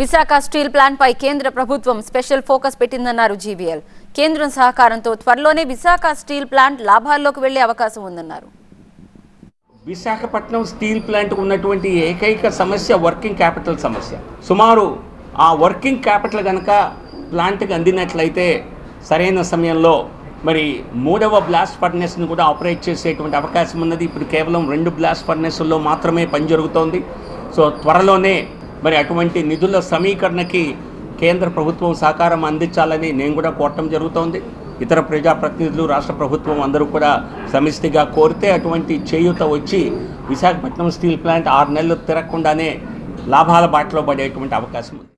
Visakha steel plant పై కేంద్ర ప్రభుత్వం special focus పెట్టిందన్నారు GVL. కేంద్రం సహకారంతో త్వరలోనే విశాఖ స్టీల్ ప్లాంట్ లాభాల్లోకి వెళ్ళే అవకాశం ఉందన్నారు. విశాఖపట్నం స్టీల్ ప్లాంట్ ఉన్నటువంటి ఏకైక సమస్య వర్కింగ్ క్యాపిటల్ సమస్య. సుమారు ఆ వర్కింగ్ క్యాపిటల్ కనుక ప్లాంట్కి అందినట్లయితే సరైన సమయంలో మరి మూడవ బ్లాస్ట్ ఫర్నెస్ని కూడా ఆపరేట్ చేసేటువంటి అవకాశం ఉన్నది. ఇప్పుడు కేవలం రెండు బ్లాస్ట్ ఫర్నెస్ల్లో మాత్రమే పని జరుగుతోంది. సో త్వరలోనే మరి అటువంటి నిధుల సమీకరణకి కేంద్ర ప్రభుత్వం సహకారం అందించాలని నేను కూడా కోరటం జరుగుతోంది. ఇతర ప్రజాప్రతినిధులు రాష్ట్ర ప్రభుత్వం అందరూ కూడా సమిష్టిగా కోరితే అటువంటి చేయూత వచ్చి విశాఖపట్నం స్టీల్ ప్లాంట్ ఆరు నెలలు తిరగకుండానే లాభాల బాటలో పడేటువంటి అవకాశం ఉంది.